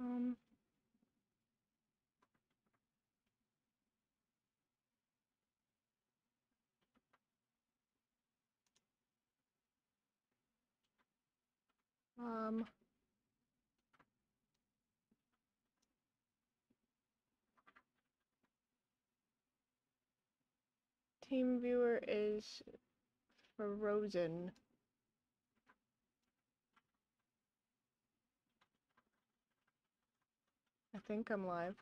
Um. Um. TeamViewer is frozen. Think I'm live.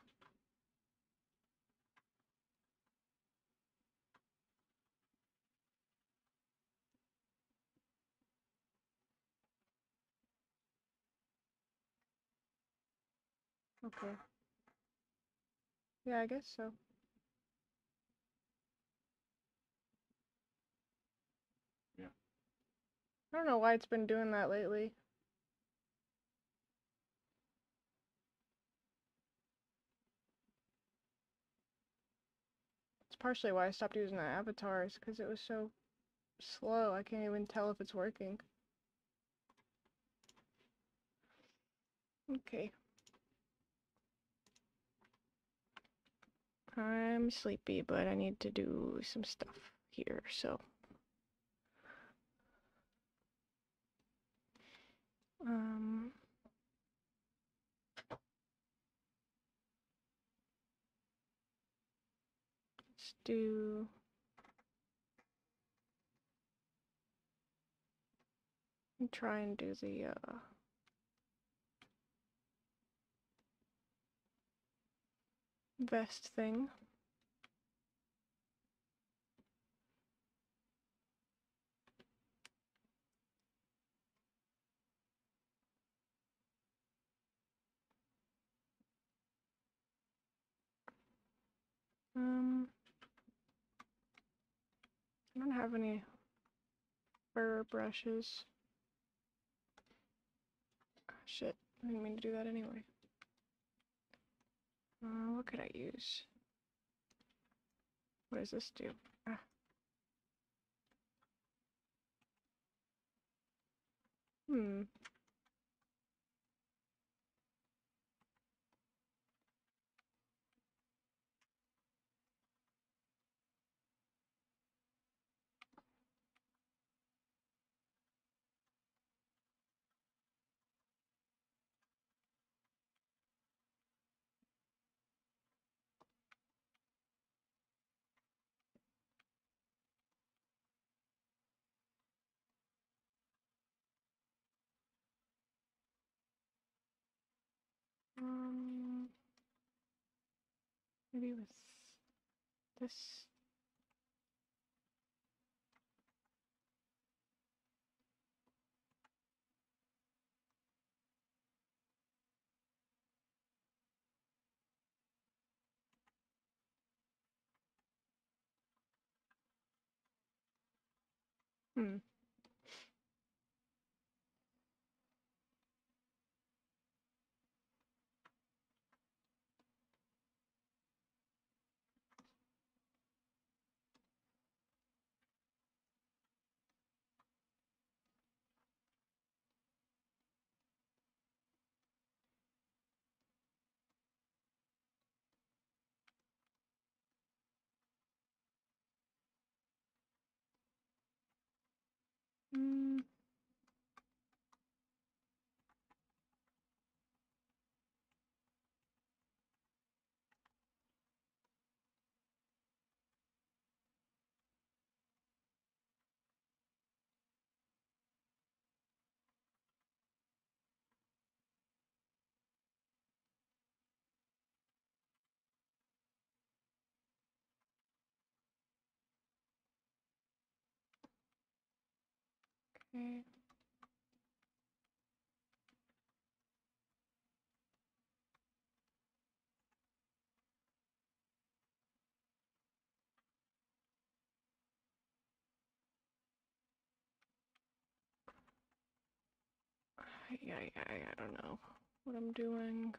Okay. Yeah, I guess so. Yeah. I don't know why it's been doing that lately. Partially why I stopped using the avatars, because it was so slow. I can't even tell if it's working. Okay. I'm sleepy, but I need to do some stuff here, so. Um. Do. Try and do the, uh. vest thing. Um, I don't have any fur brushes. Ah, shit, I didn't mean to do that anyway. Uh, what could I use? What does this do? Ah. Hmm. Um, maybe with this. Hmm. Mm. Mm. Okay. Yeah, yeah, I don't know what I'm doing.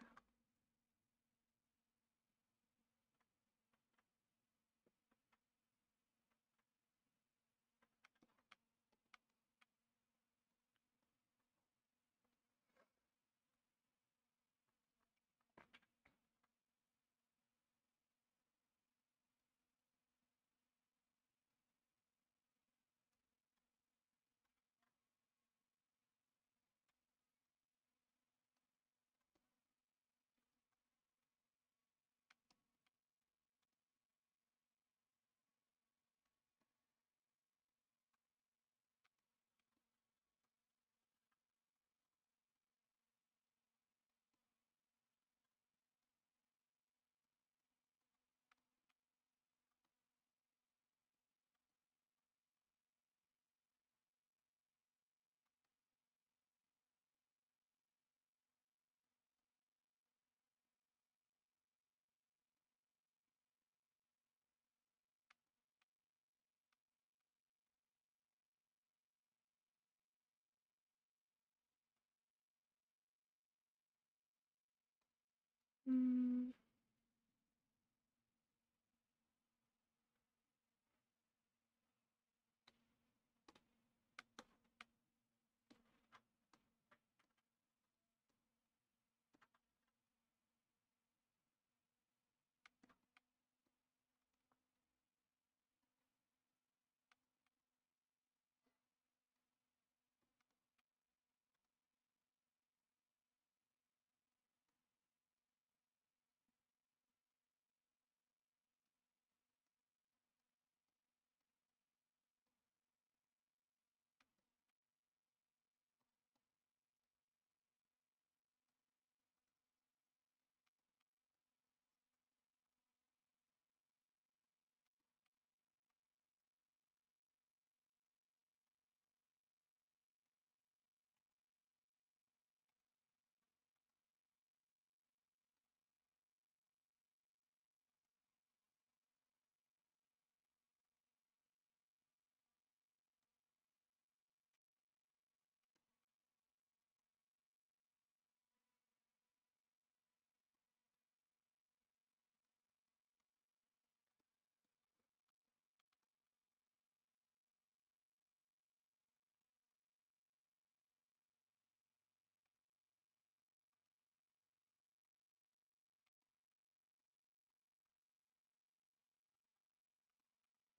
Mm.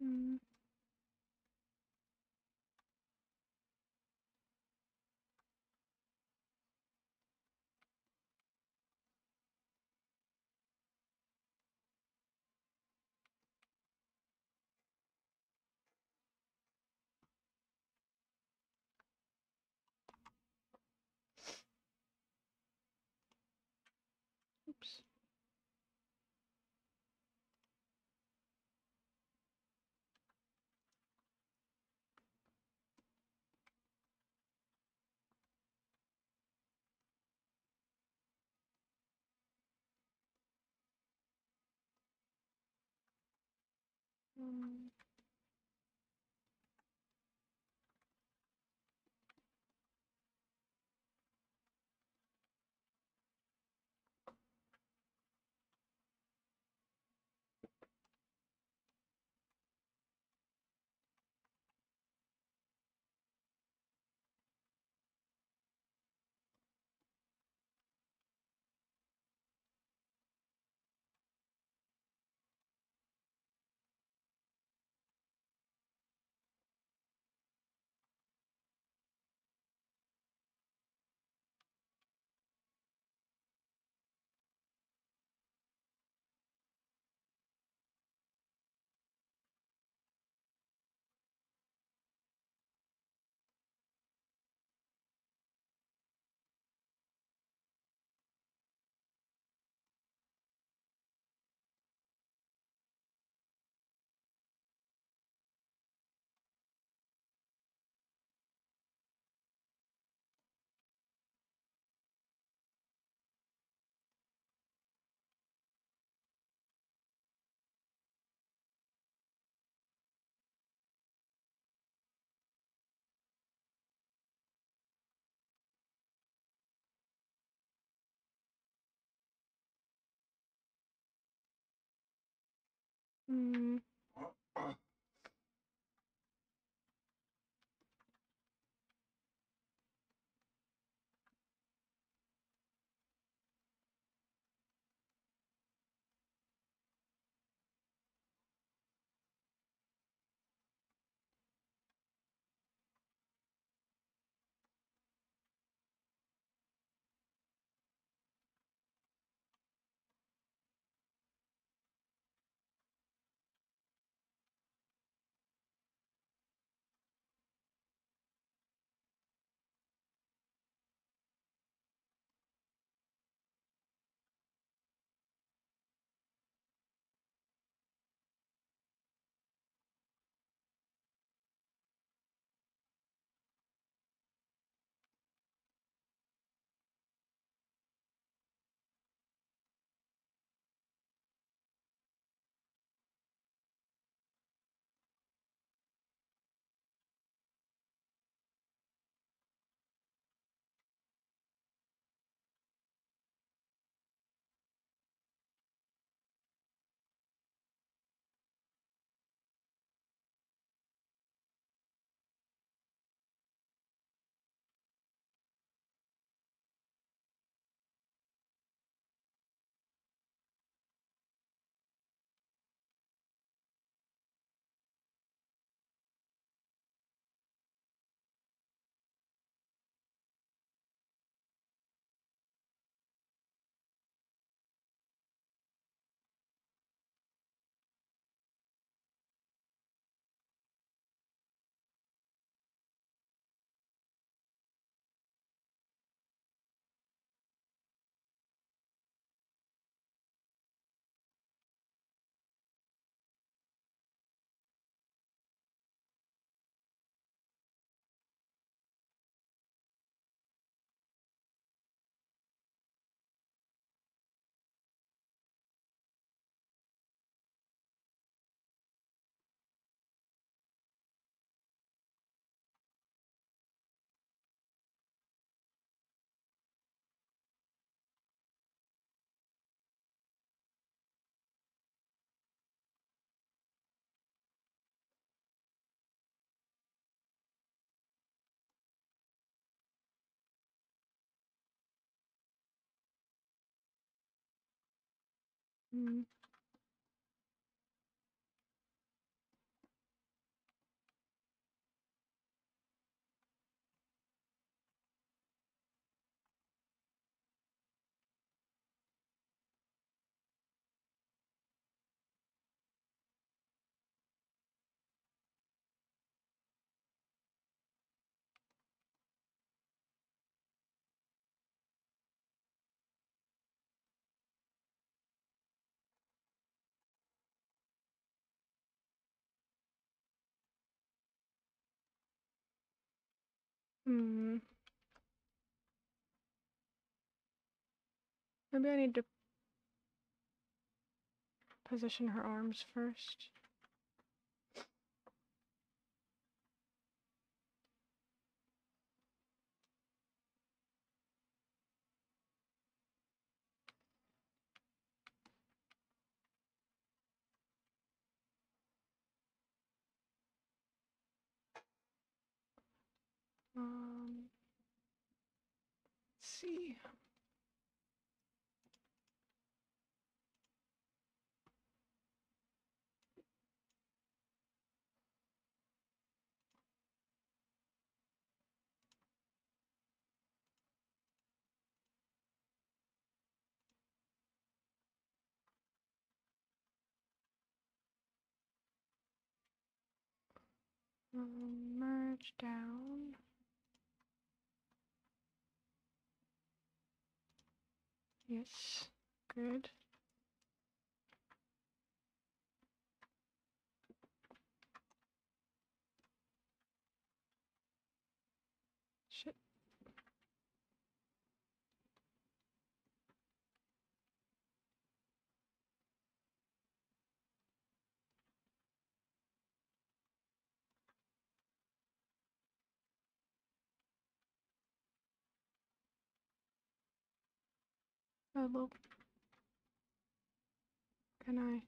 Mm. Mm. Mm. Mm. Hmm. Maybe I need to position her arms first. Um, see. Um, merge down. Yes, good. Shit. Can I?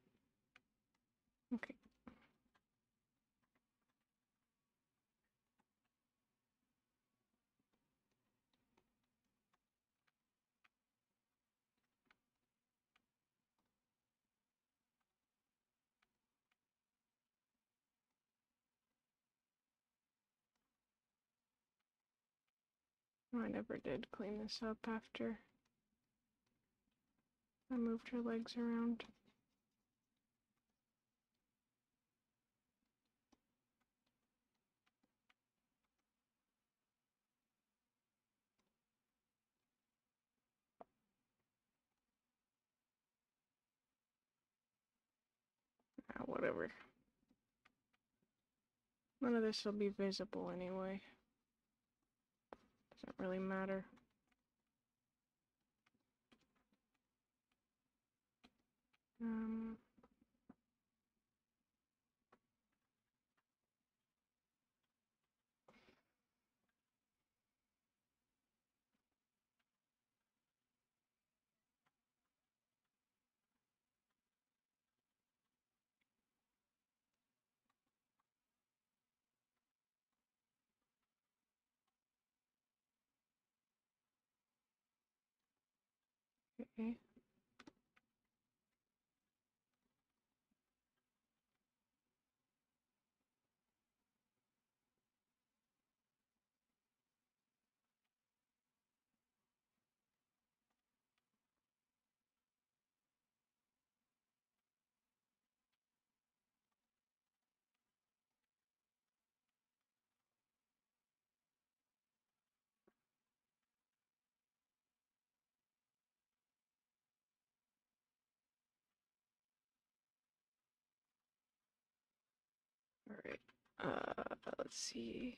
Okay. I never did clean this up after I moved her legs around. Ah, whatever. None of this will be visible anyway. Doesn't really matter. Um, okay. All right. Uh, let's see.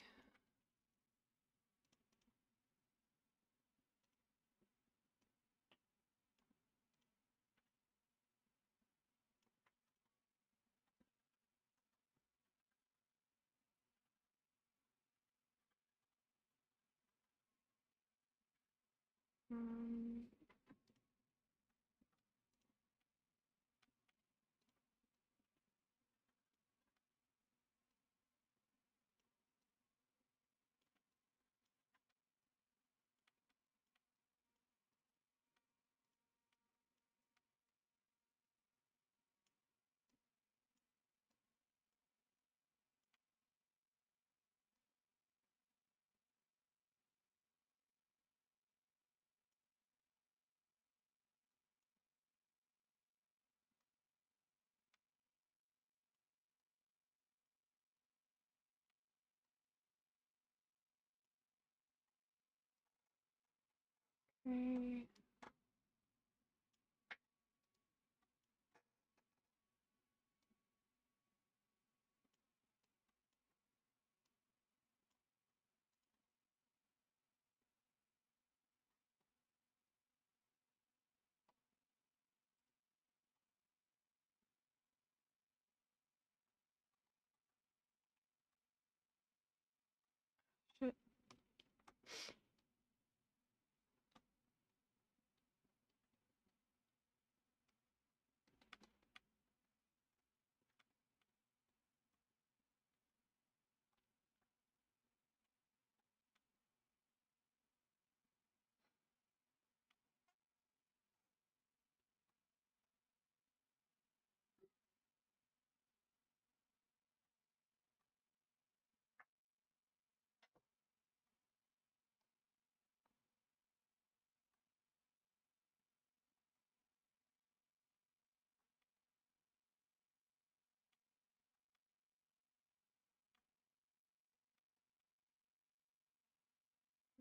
Okay. Shit.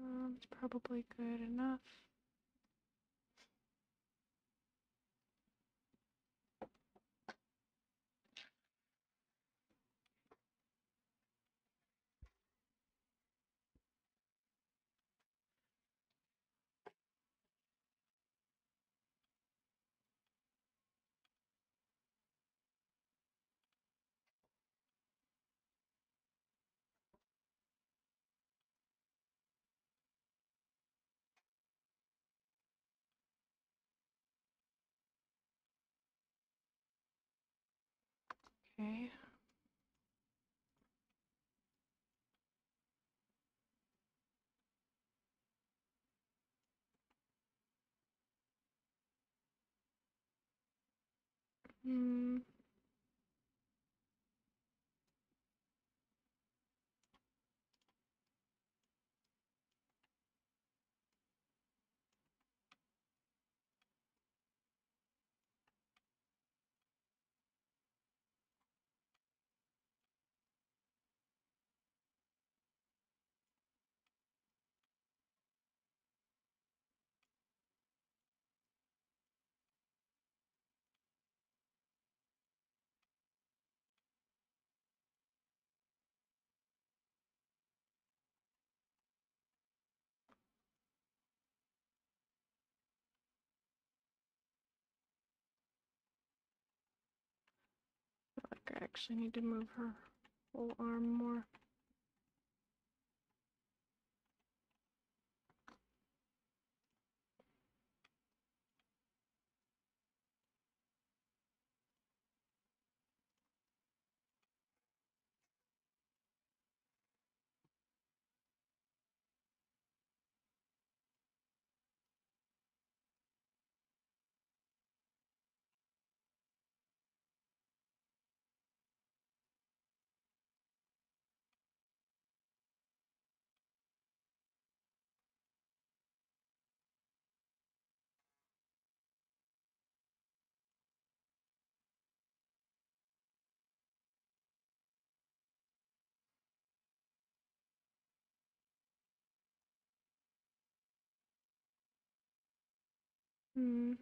Um, it's probably good enough. Okay. Hmm. feel like I actually need to move her whole arm more. Hmm.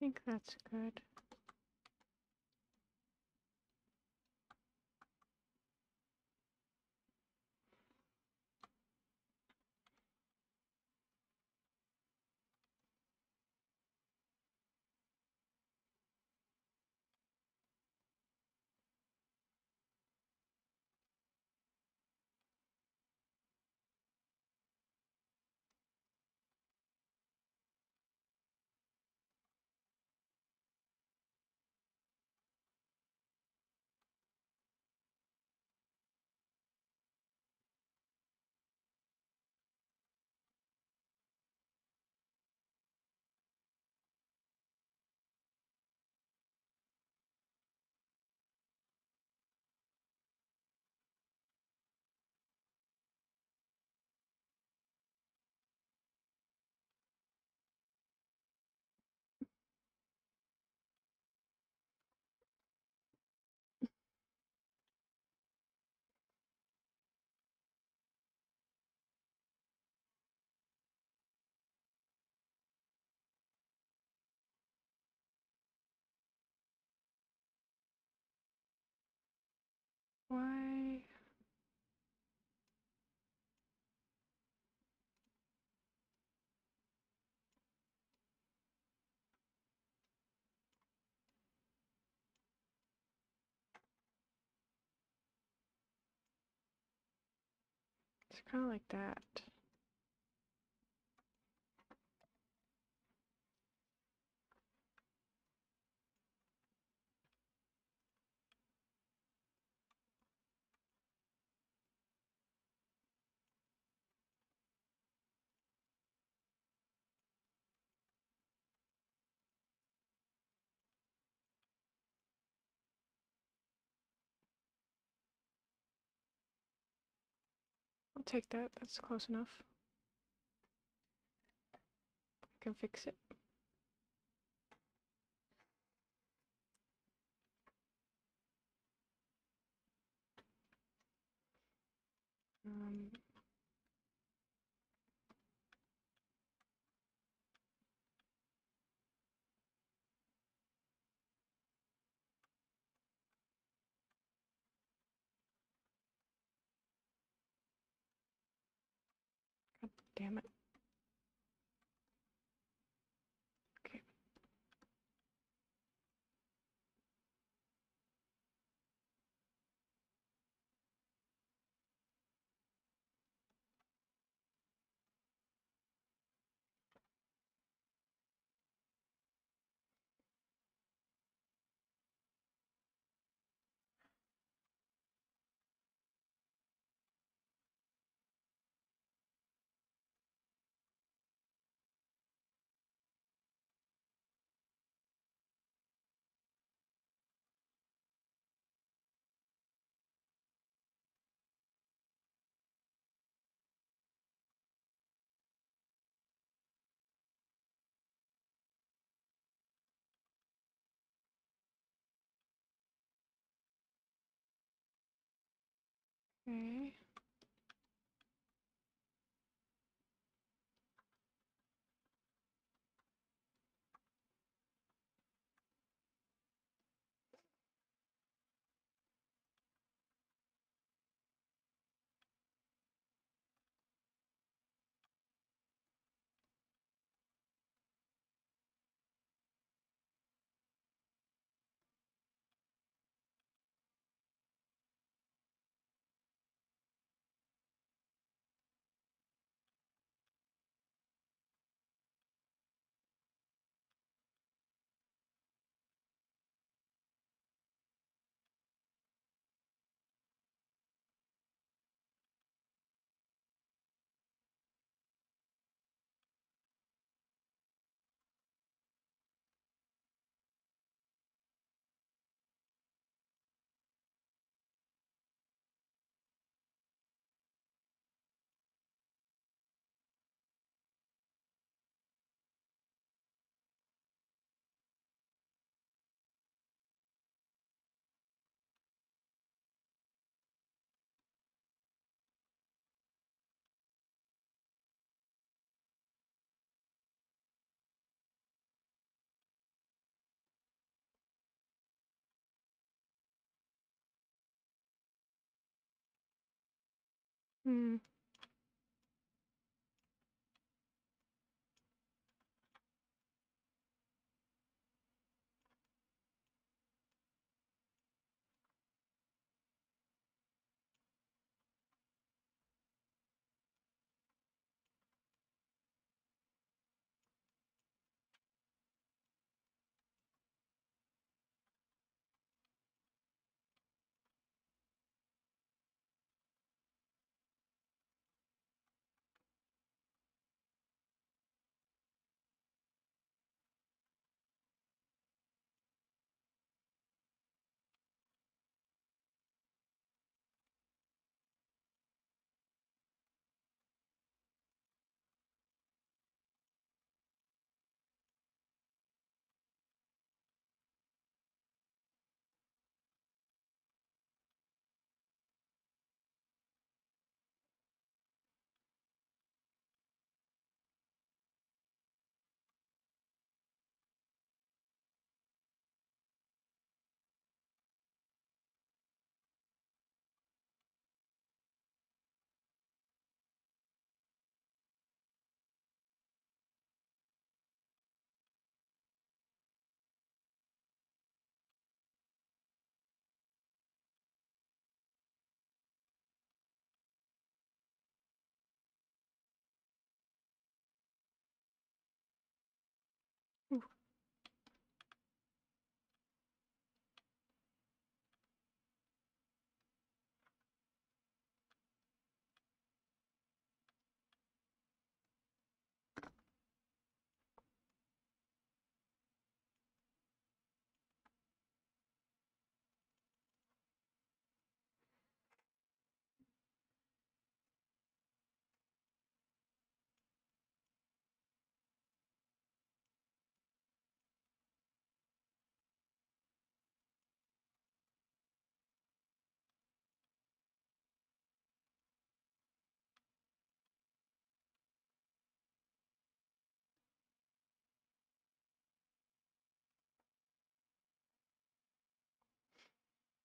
Think that's good. Why? It's kind of like that. Take that. That's close enough. I can fix it. Um, God damn it. Okay. Okay. Hmm.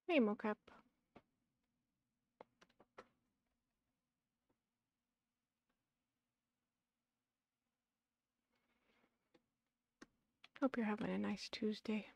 Hey, mocap. Hope you're having a nice Tuesday.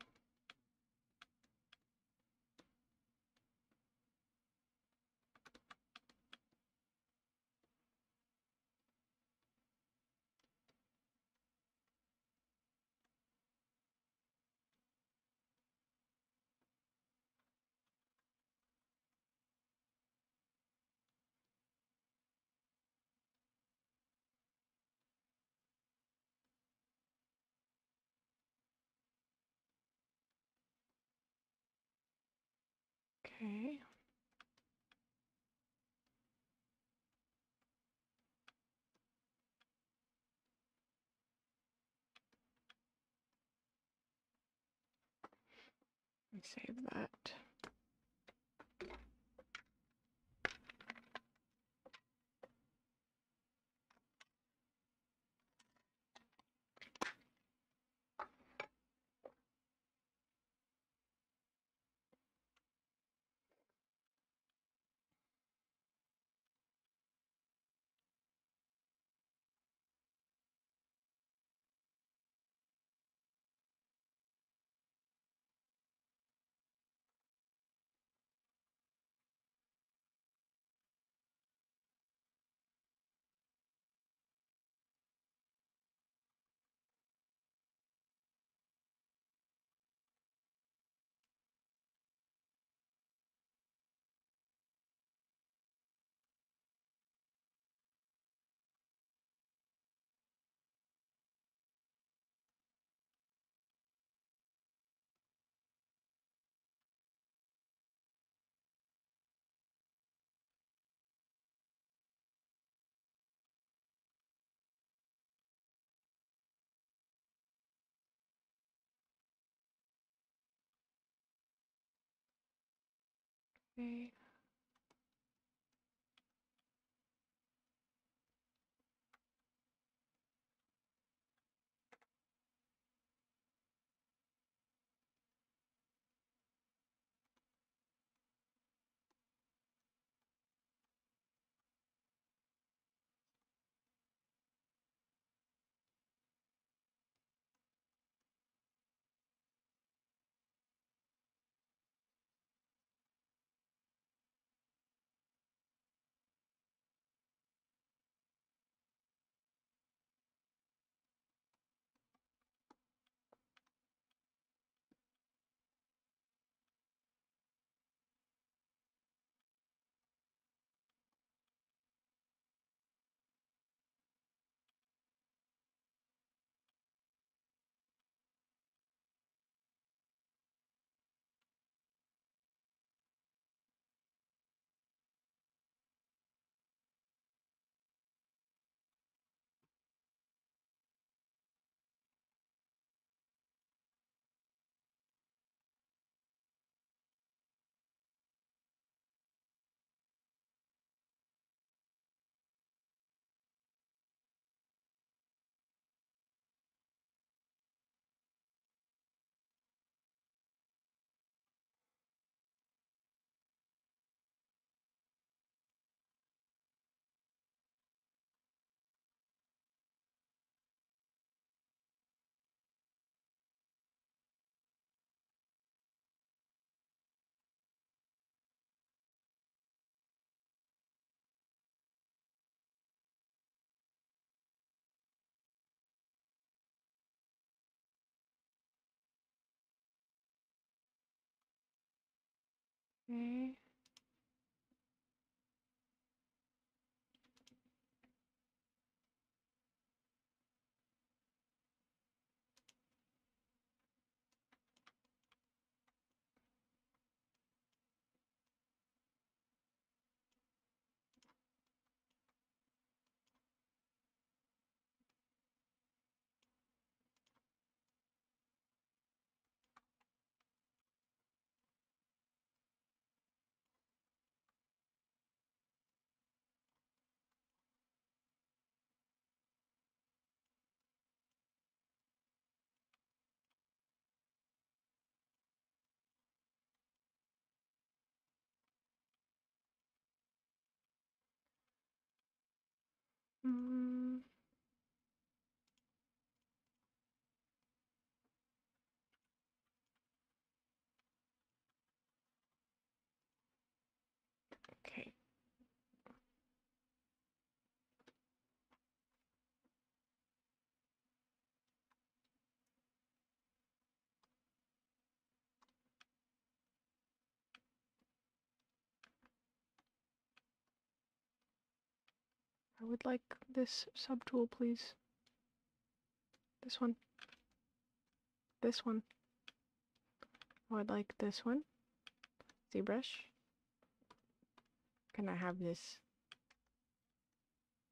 Mm-hmm. Okay. Me save that. Okay. Okay. Mm. Okay. I would like this subtool, please. This one. This one. I would like this one. ZBrush. Can I have this?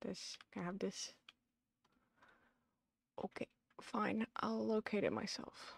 This. Can I have this? Okay, fine. I'll locate it myself.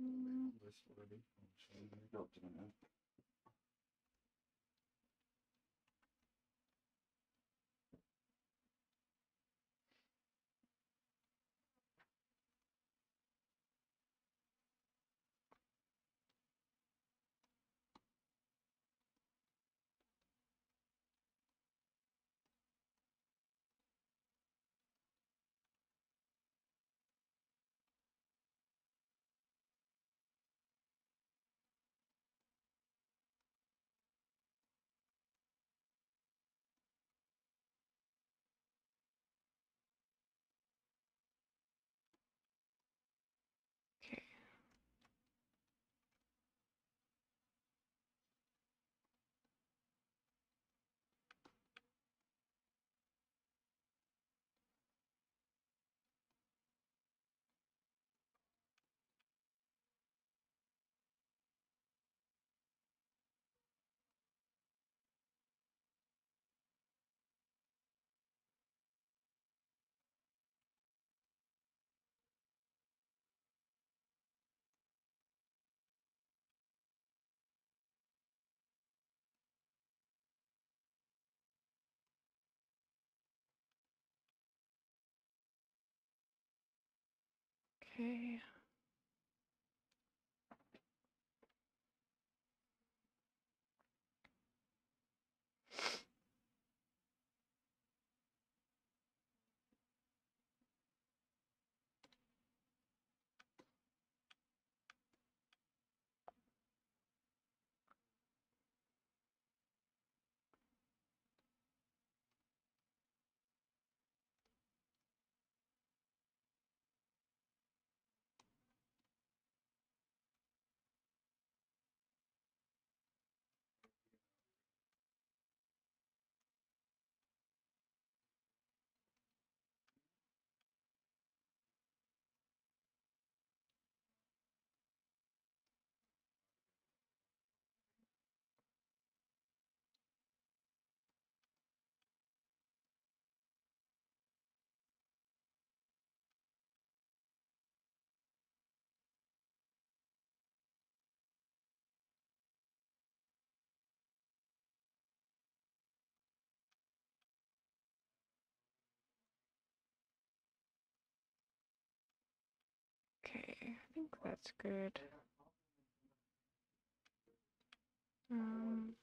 Mm. Okay. Okay. Think that's good. Um,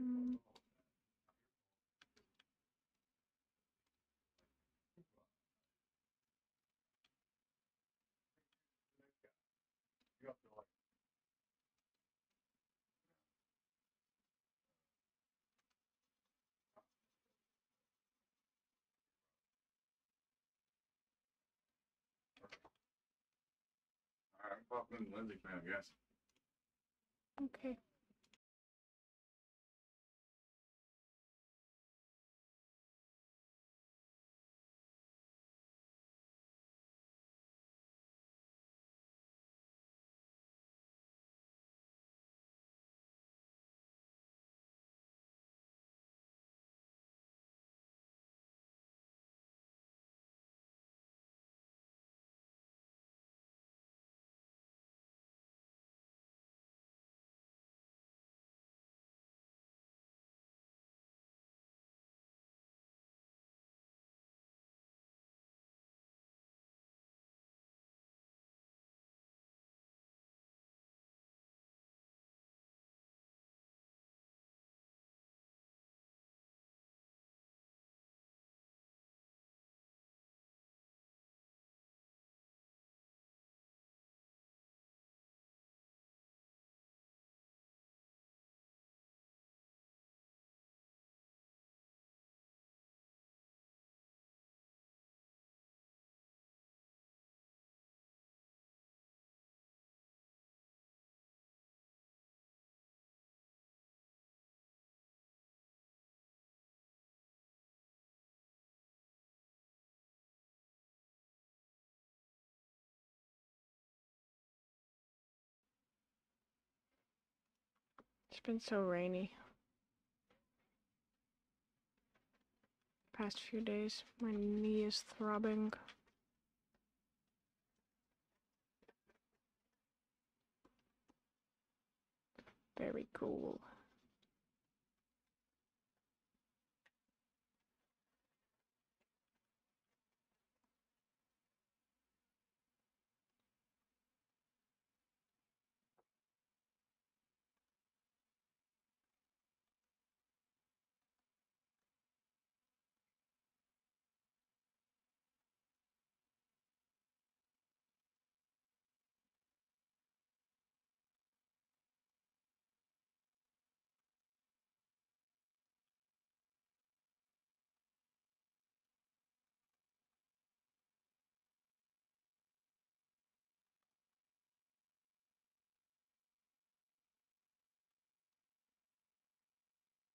mm, Alright, I'm popping in Lindsay fan, I guess. okay. It's been so rainy. Past few days, my knee is throbbing. Very cool.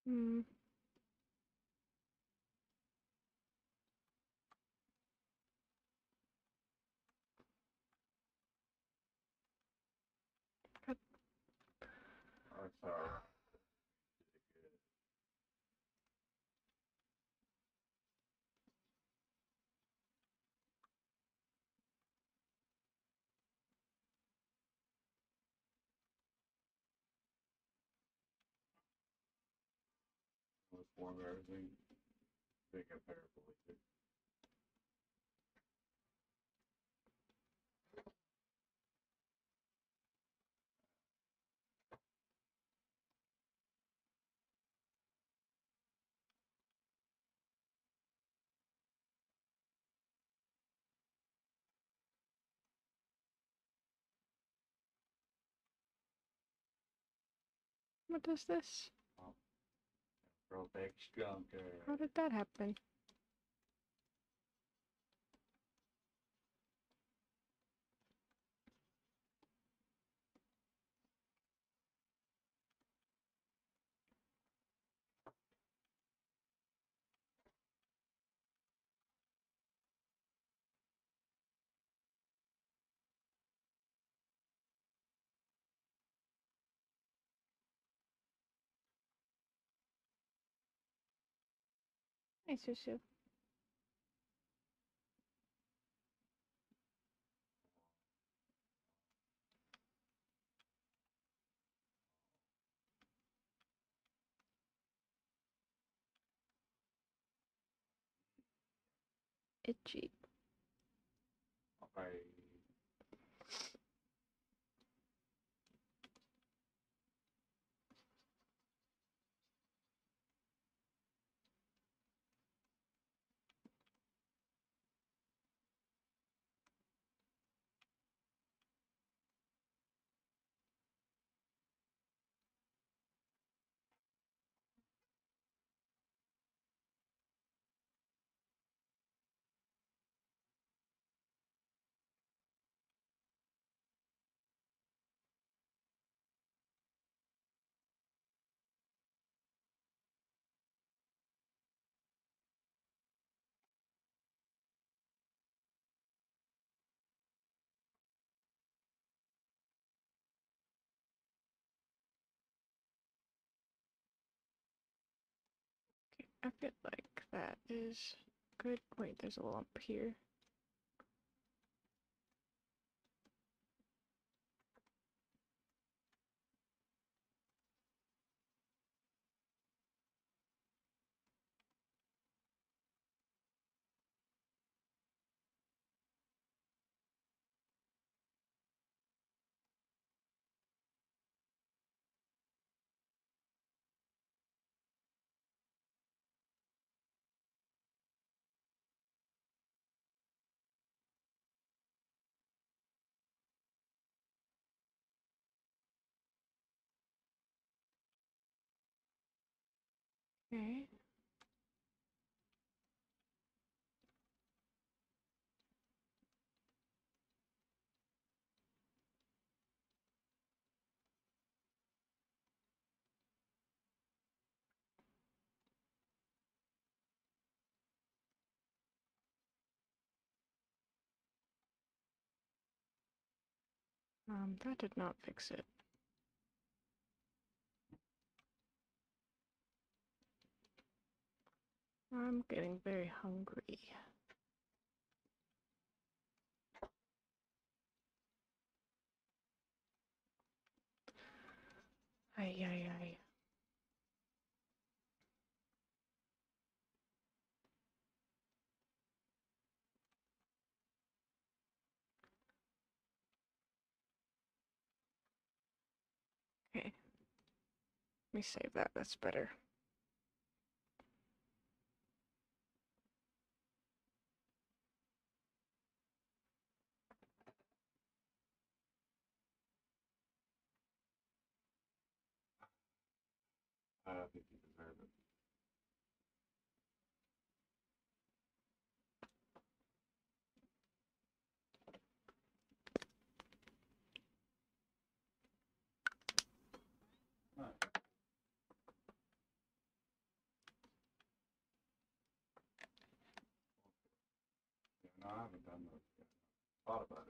Mm. Sorry. Let's everything. Up there for. What is this? Big skunker. How did that happen? Itchy. Okay. I feel like that is good. Wait, there's a lump here. Okay. Um, that did not fix it. I'm getting very hungry. Ay, ay, ay. Okay. Let me save that. That's better. I don't think you deserve it. No, I haven't done those yet. Thought about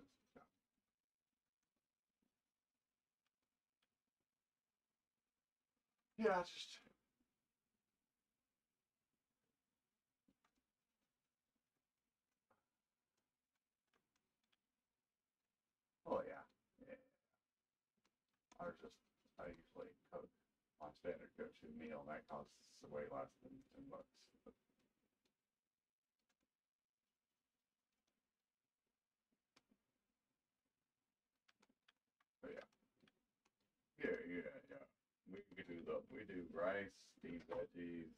Oh, yeah, yeah. I just, I usually cook my standard go-to meal, and that costs way less than ten bucks. but- But yeah. Yeah, yeah, yeah. We could do the, we do rice, steamed veggies,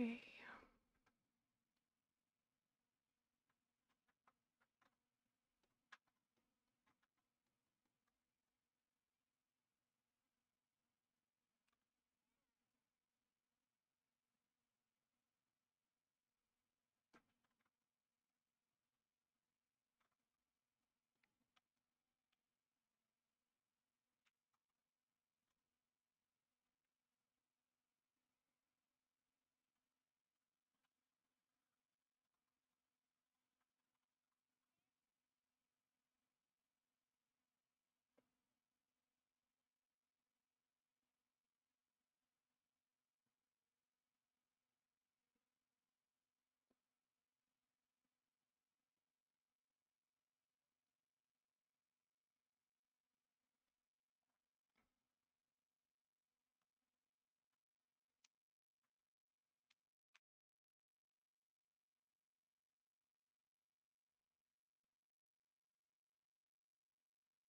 Okay.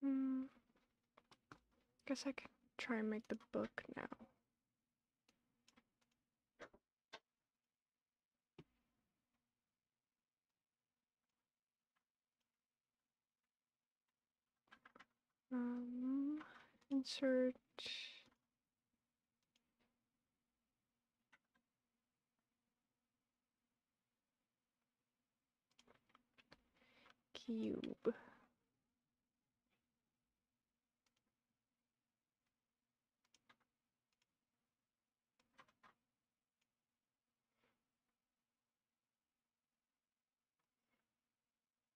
Hmm. Guess I can try and make the book now. Um, insert. Cube.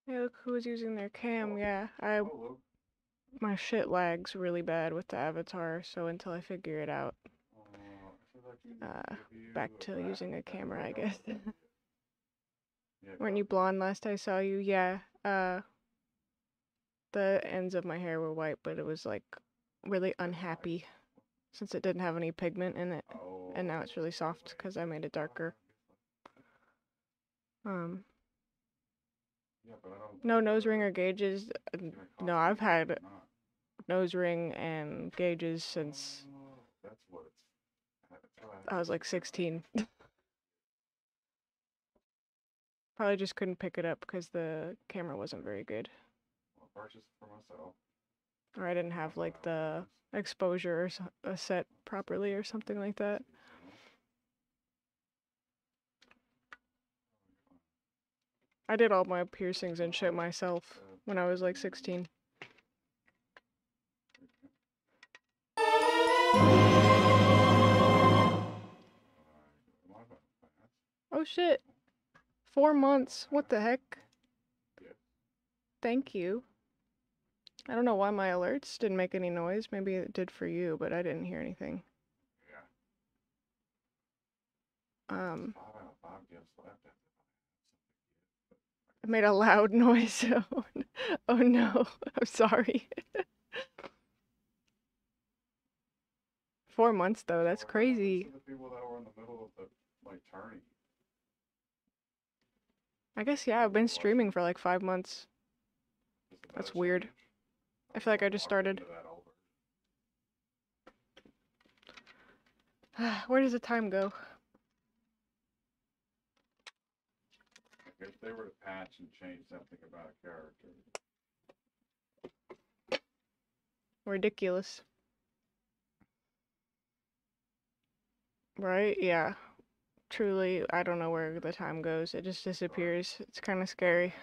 Hey, look who's using their cam. Oh. Yeah, I Oh, my shit lags really bad with the avatar, so until I figure it out, Uh, I feel like you need to give you back to using a camera, I guess. Weren't you blonde last I saw you? Yeah. Uh the ends of my hair were white, but it was like really unhappy since it didn't have any pigment in it. Oh, And now it's really soft because I made it darker. Um Yeah, but I don't. no nose ring or gauges. uh, it's gonna cost No, I've had nose ring and gauges since Oh, That's what it's. I was like 16. Probably just couldn't pick it up because the camera wasn't very good. I'll for myself. Or I didn't have like the exposure or so- uh, set properly or something like that. I did all my piercings and shit myself when I was like 16. Oh shit. Four months. What the heck? Thank you. I don't know why my alerts didn't make any noise. Maybe it did for you, but I didn't hear anything. Yeah. Um, Five out of five gifts left after I made a loud noise. Oh, oh no. I'm sorry. Four months though. That's crazy. to The people that the middle of the like. I guess yeah. I've been streaming for like five months. That's weird. I feel like I just started. into that over. Where does the time go? If they were to patch and change something about a character, Ridiculous. Right? Yeah. Truly, I don't know where the time goes. It just disappears. It's kind of scary.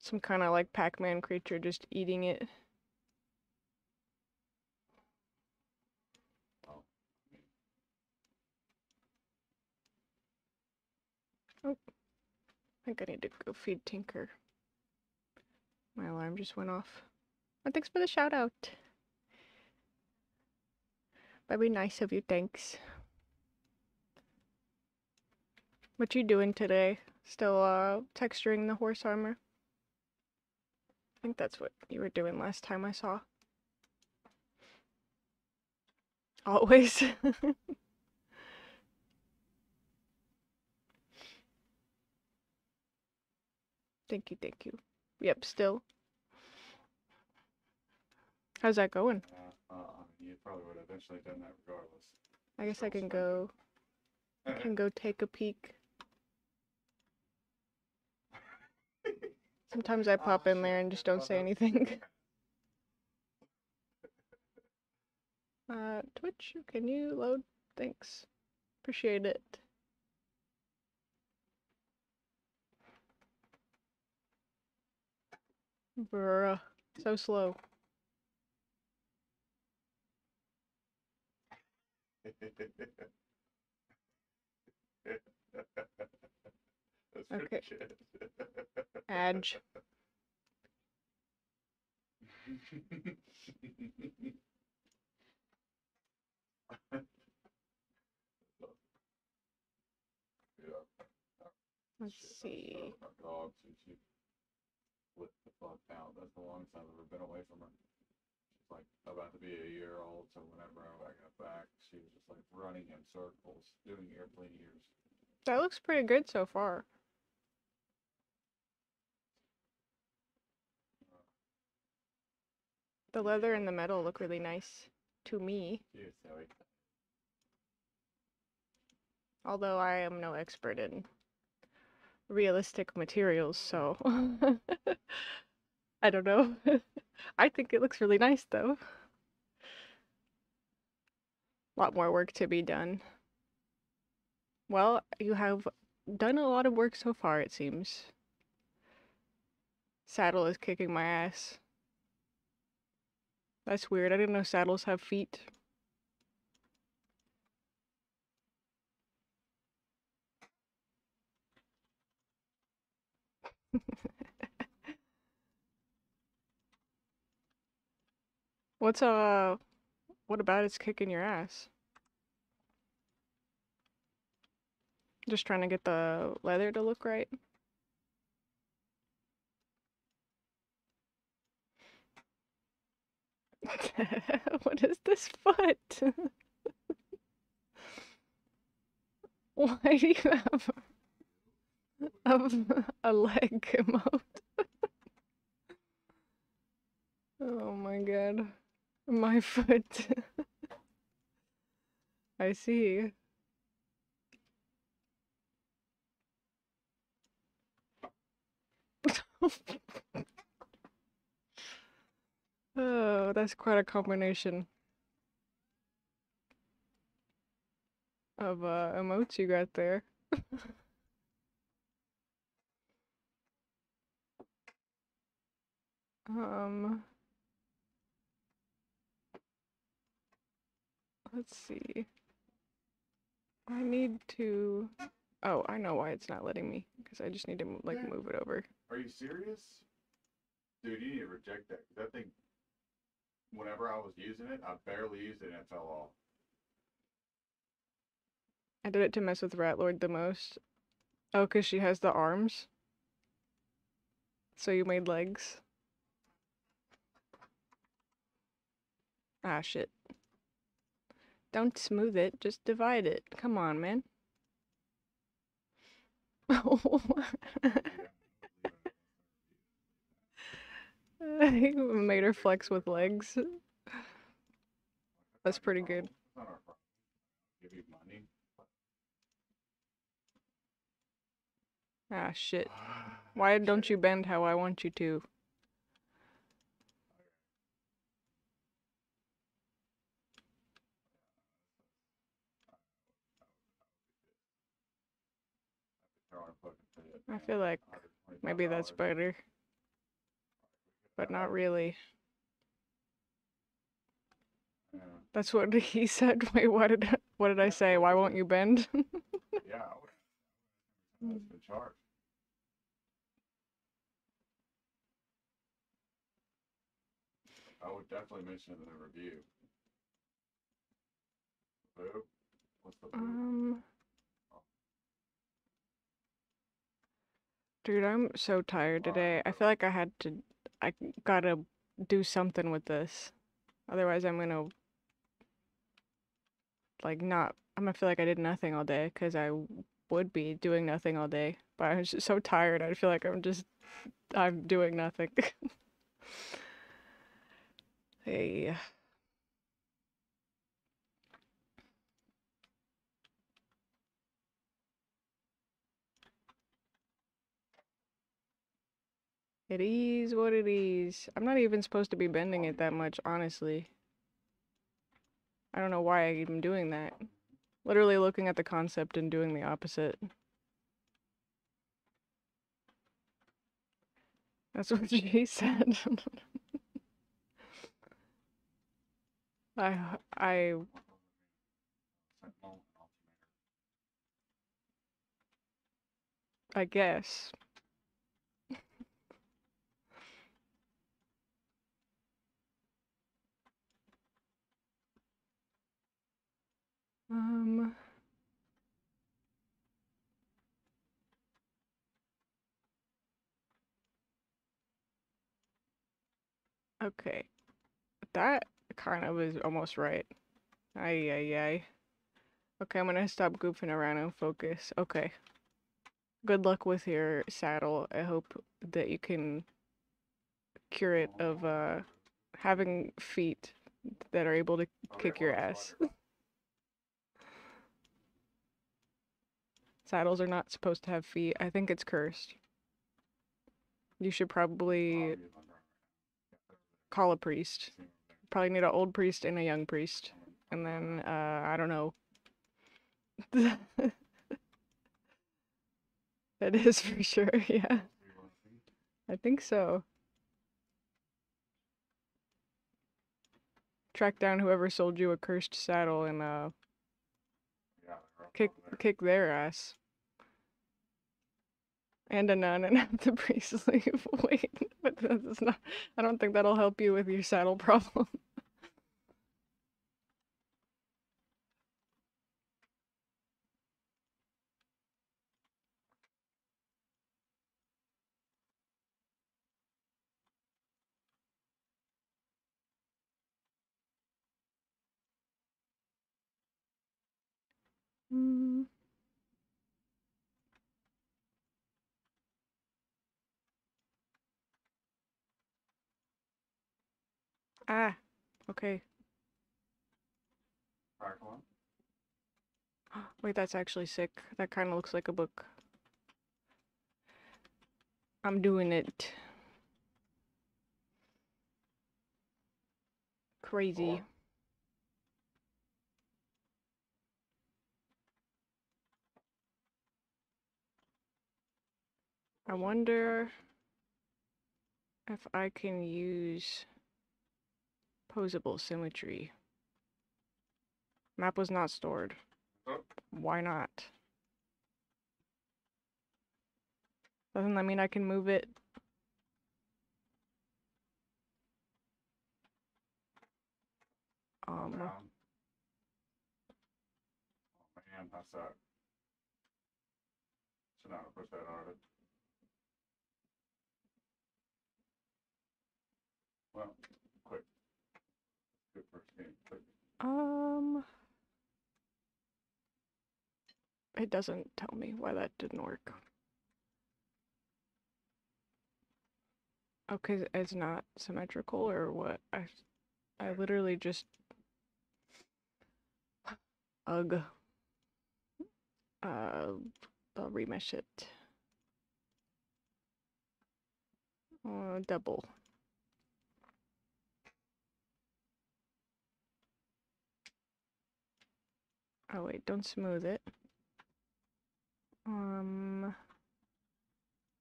Some kind of like Pac Man creature just eating it. Well, I I mean, think I need to go feed Tinker. My alarm just went off. Oh, thanks for the shout out. Be nice of you, thanks. What you doing today? Still uh texturing the horse armor? I think that's what you were doing last time I saw. Always. thank you, thank you. Yep, still. How's that going? uh, uh, I you probably would have eventually done that regardless. I guess I can go can go take a peek. Sometimes I Ah, pop in there and just don't say anything. Uh, Twitch, can you load? Thanks. Appreciate it. Bruh, so slow. That's Okay. Yeah. Let's see. That's Our our dog, she, she flipped the fuck out. That's the longest I've ever been away from her. She's like about to be a year old, so whenever I got back, she was just like running in circles, doing airplane ears. That looks pretty good so far. The leather and the metal look really nice to me, although I am no expert in realistic materials, so I don't know. I think it looks really nice though. A lot more work to be done. Well, you have done a lot of work so far, it seems. Saddle is kicking my ass. That's weird. I didn't know saddles have feet. What's uh what about it's kicking your ass? Just trying to get the leather to look right. what is this foot? Why do you have a, a leg emote? oh my god. My foot. I see. oh, that's quite a combination of uh, emotes you got there. um, let's see. I need to. Oh, I know why it's not letting me. Because I just need to like move it over. Are you serious? Dude, you need to reject that. that thing, whenever I was using it, I barely used it and it fell off. I did it to mess with Ratlord the most. Oh, because she has the arms. So you made legs. Ah, shit. Don't smooth it, just divide it. Come on, man. Made her flex with legs. That's pretty good. Ah, shit. Why don't you bend how I want you to? I feel like maybe that's better, but not really. That's what he said. Wait, what did what did I say? Why won't you bend? Yeah, I would. That's been charged. I would definitely mention it in the review. Boo? What's the boo? um, dude, I'm so tired today. I feel like I had to. I gotta do something with this, otherwise I'm gonna like not. I'm gonna feel like I did nothing all day because I would be doing nothing all day. But I was just so tired. I feel like I'm just. I'm doing nothing. hey. It is what it is. I'm not even supposed to be bending it that much, honestly. I don't know why I'm doing that. Literally looking at the concept and doing the opposite. That's what she said. I I. I guess. Um. Okay. That kind of is almost right. Ay, ay, ay. Okay, I'm gonna stop goofing around and focus. Okay. Good luck with your saddle. I hope that you can cure it of uh having feet that are able to Oh, kick your ass. Saddles are not supposed to have feet. I think it's cursed. You should probably call a priest. Probably need an old priest and a young priest. And then uh I don't know. That is for sure, yeah. I think so. Track down whoever sold you a cursed saddle and uh kick kick their ass. And a nun and have the priest leave. Wait, but that's not I don't think that'll help you with your saddle problem. Ah, okay. Wait, that's actually sick. That kind of looks like a book. I'm doing it. Crazy. I wonder if I can use posable symmetry. Map was not stored. Oh. Why not? Doesn't that mean I can move it? Um, Down. Oh man, that's that. Should not have pushed that hard. Well, quick. Good first game. Quick. Um, it doesn't tell me why that didn't work. Okay, it's not symmetrical or what? I, I literally just ugh. Uh, I'll remesh it. Uh, double. Oh wait, don't smooth it. Um,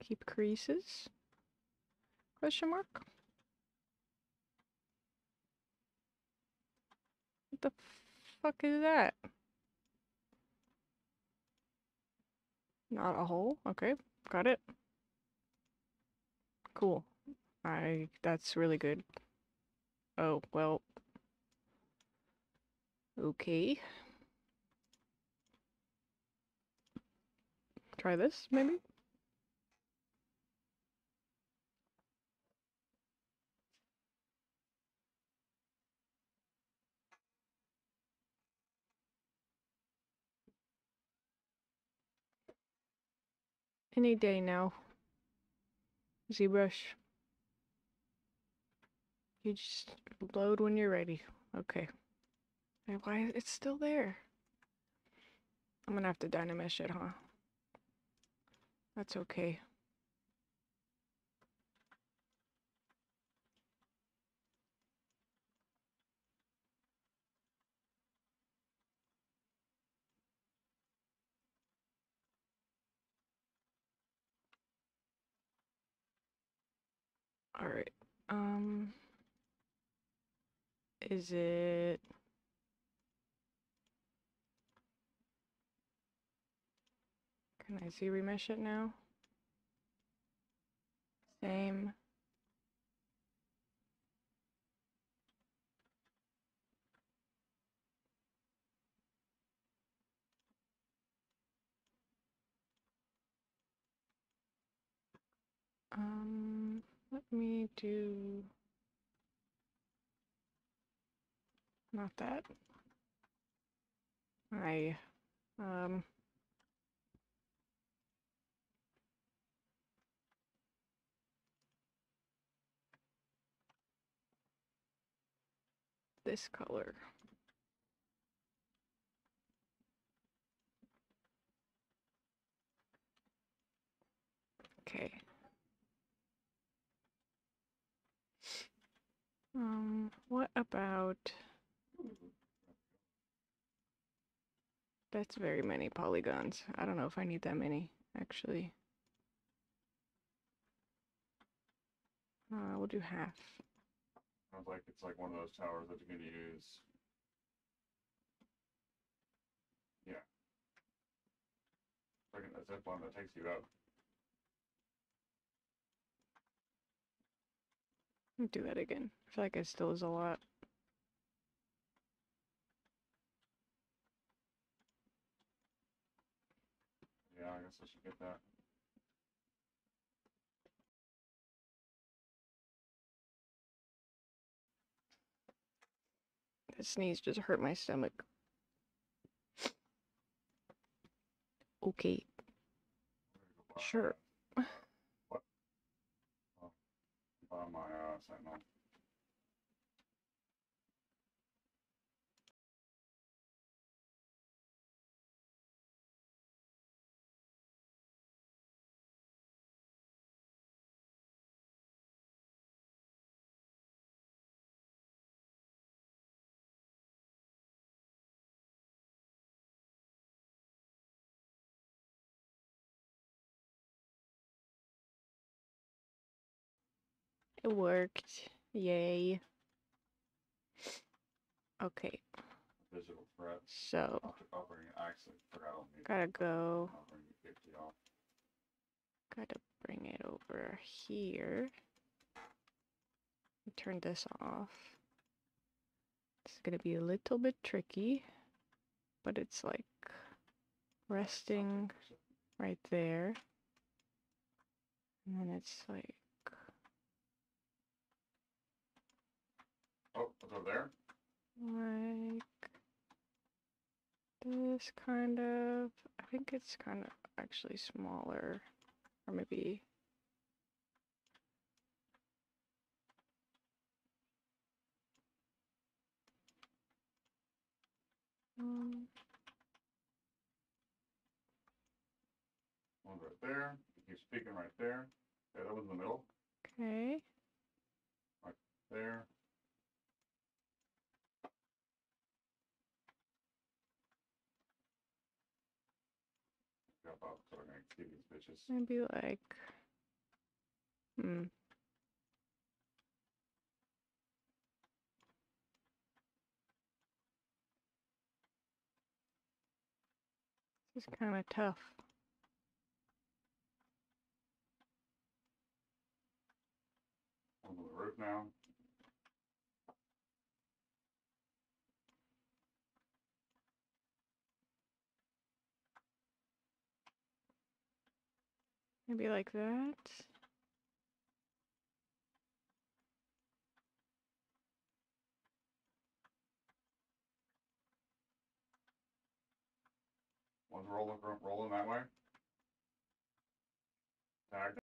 keep creases? Question mark? What the fuck is that? Not a hole? Okay, got it. Cool. I, that's really good. Oh, well. Okay. Try this, maybe? Any day now. ZBrush. You just load when you're ready. Okay. Why it's still there? I'm gonna have to dynamesh it, huh? That's okay. All right. Um, is it? Can I see remesh it now? Same. Um, let me do not that. I um this color. Okay. Um, what about that's very many polygons. I don't know if I need that many, actually. Uh, we'll do half. Sounds like it's like one of those towers that you're gonna use. Yeah. Like a zip line that takes you up. Do that again. I feel like it still is a lot. Yeah, I guess I should get that. Sneeze just hurt my stomach. Okay, sure. uh, What? Oh, my uh Sentinel. Worked. Yay. Okay, Digital threat. so I'll, I'll bring it. I actually forgot I'll need. gotta go. I'll bring you fifty off. Gotta bring it over here. Turn this off. It's gonna be a little bit tricky, but it's like resting right there. And then it's like, Oh, it's over there. like this kind of. I think it's kind of actually smaller, or maybe. Um, One's right there. Keep speaking right there. Okay, that was in the middle. okay. Right there. Drop off so I'm see. Maybe like, hmm. This is kind of tough. On the roof now. Maybe like that. One's rolling, rolling that way. Tagged.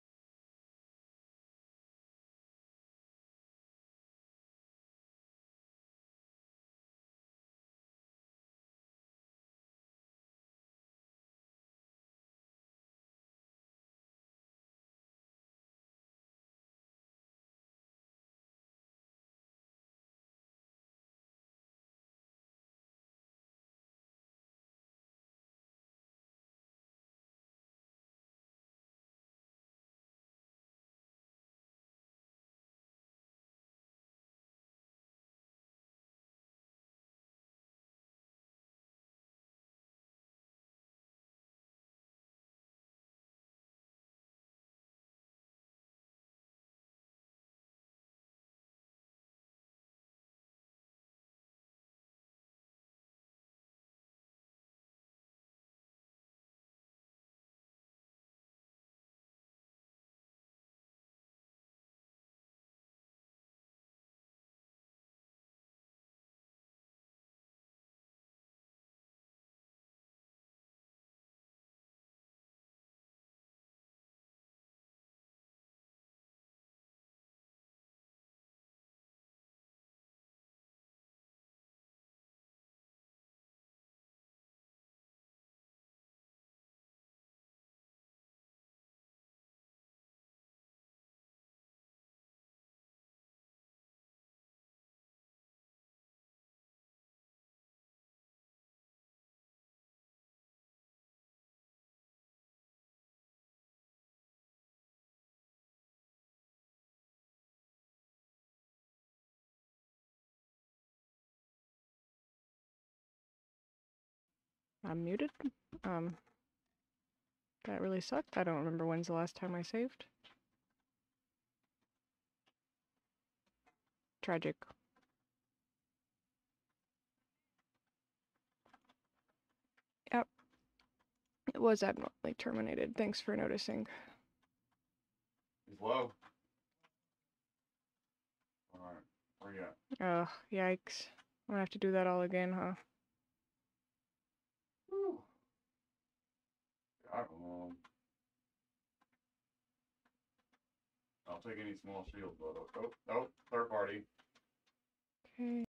I'm muted. Um, that really sucked. I don't remember when's the last time I saved. Tragic. Yep. It was abnormally terminated. Thanks for noticing. He's low. Alright, where you at? Ugh, yikes. I'm gonna have to do that all again, huh? Got. I'll take any small shield, but oh, oh, third party. Okay.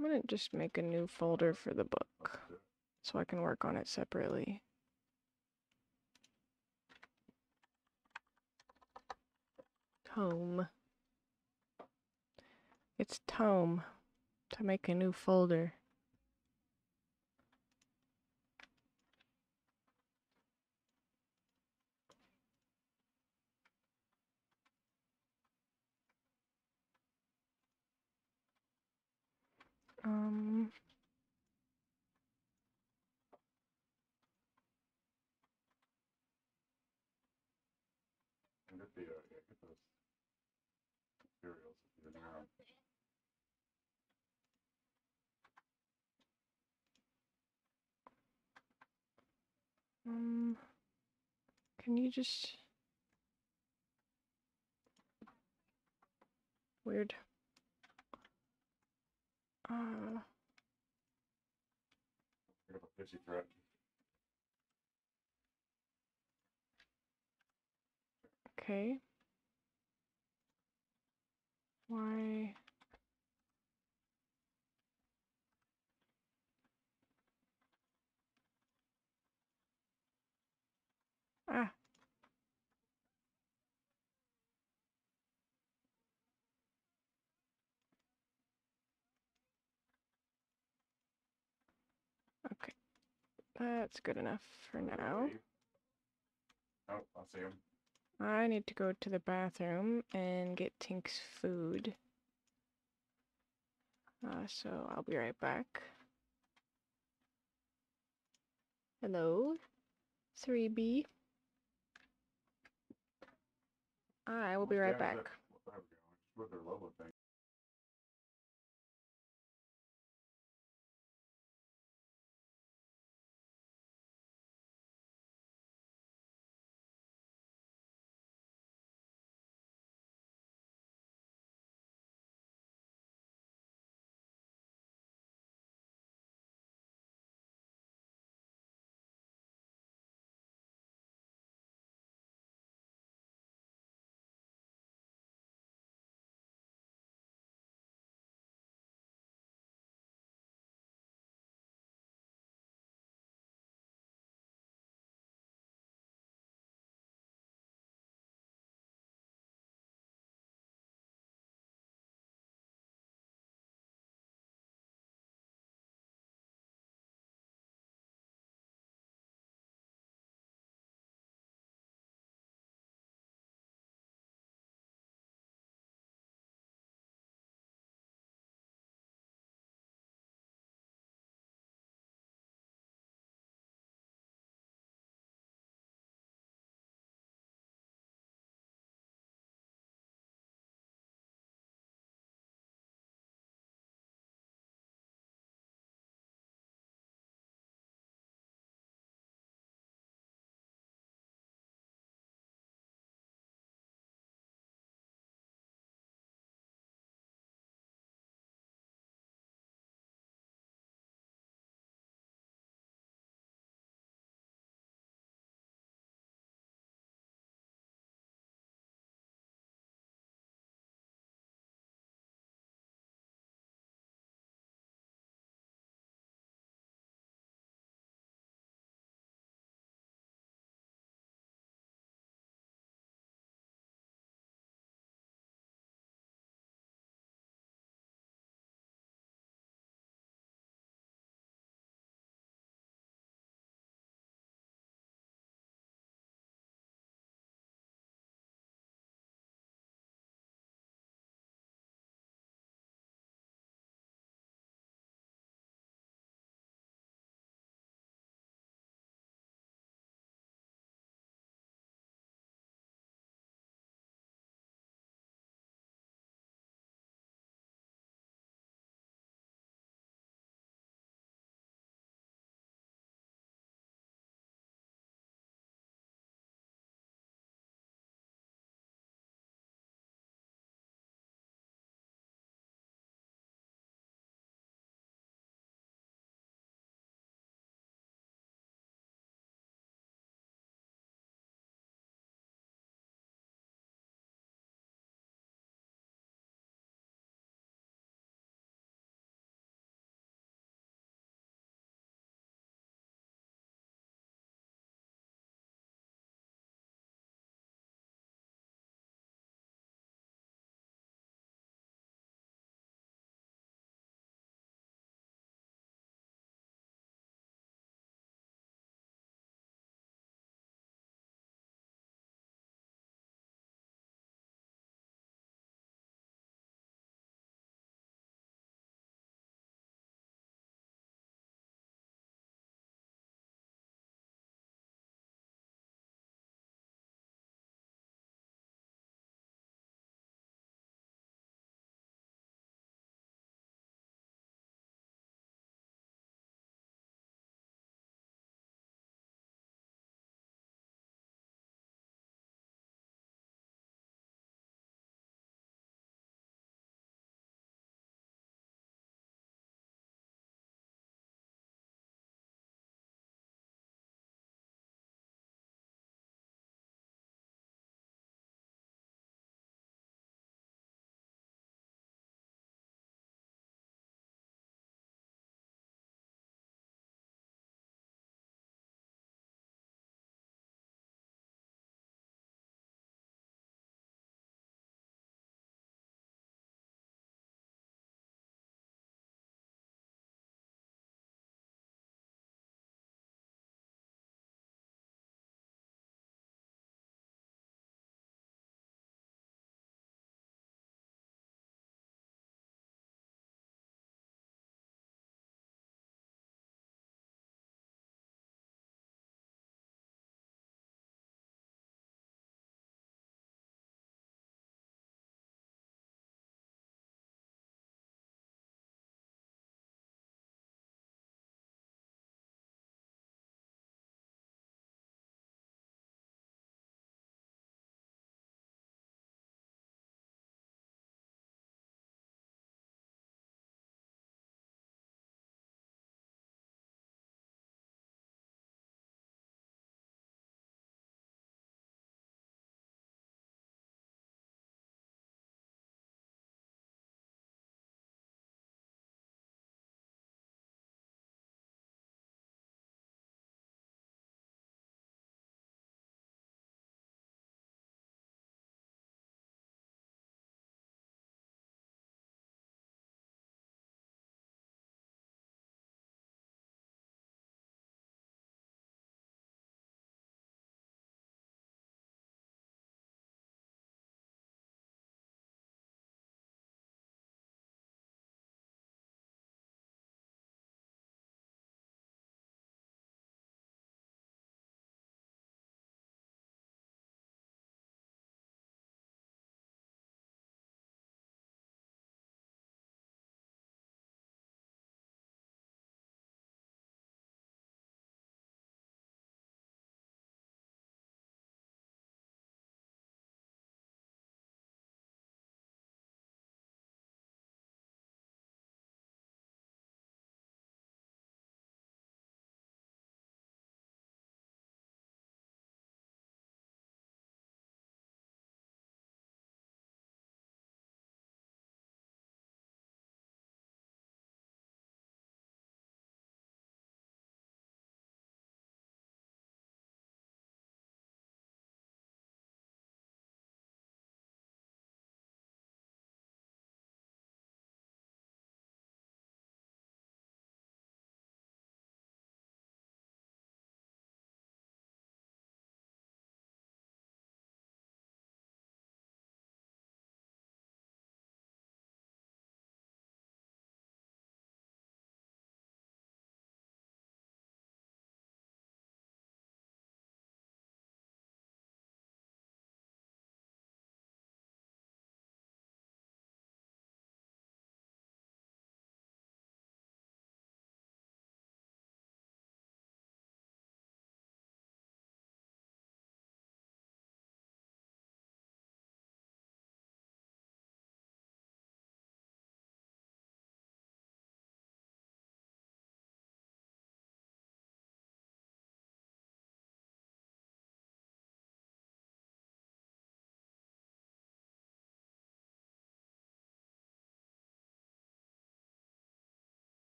I'm gonna just make a new folder for the book Let's do it. so I can work on it separately. Tome. It's tome to make a new folder. Um, get the, uh, yeah, get those materials if you're um, can you just weird? Uh, fishy thread. okay. Why? Ah. Okay. That's good enough for now. Oh, I'll see him. I need to go to the bathroom and get Tink's food. Uh, so I'll be right back. Hello, 3B. I will be right back.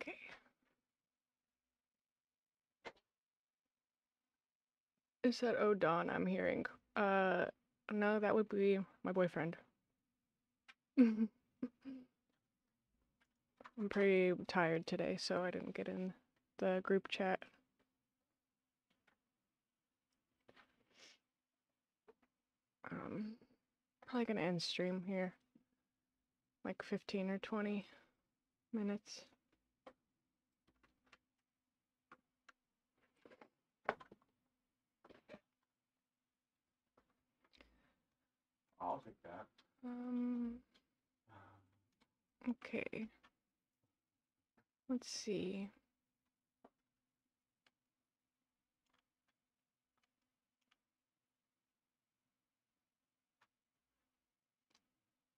Okay. Is that oh I'm hearing? Uh no, that would be my boyfriend. I'm pretty tired today, so I didn't get in the group chat. Um probably gonna end stream here. Like 15 or 20 minutes. I'll take that. Um okay. Let's see.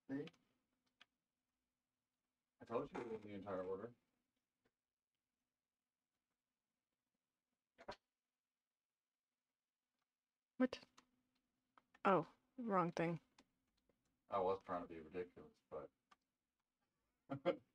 See? I told you in the entire order. What? Oh, wrong thing. I was trying to be ridiculous, but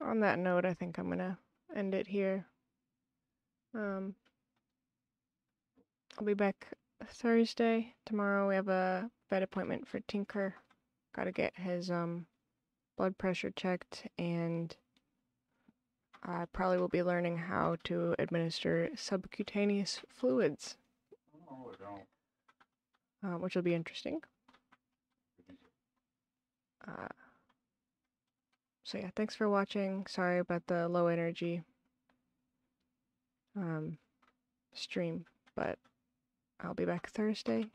on that note, I think I'm gonna end it here. Um, I'll be back Thursday. Tomorrow we have a vet appointment for Tinker. Got to get his um blood pressure checked, and I probably will be learning how to administer subcutaneous fluids, Oh, don't. uh, which will be interesting. Uh, so yeah, thanks for watching. Sorry about the low energy um, stream, but I'll be back Thursday.